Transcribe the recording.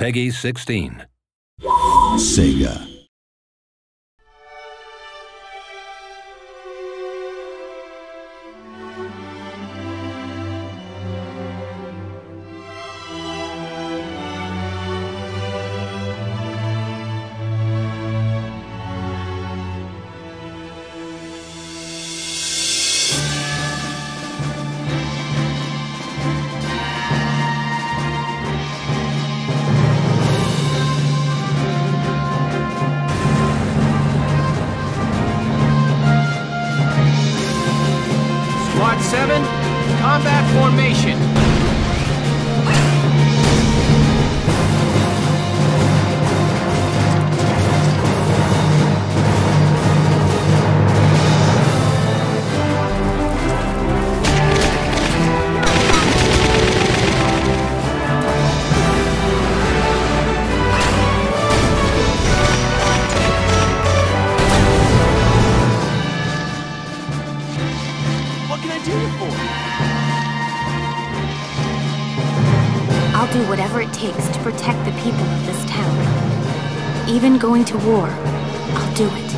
PEGI 16. Sega. Squad 7, combat formation. I'll do whatever it takes to protect the people of this town. Even going to war, I'll do it.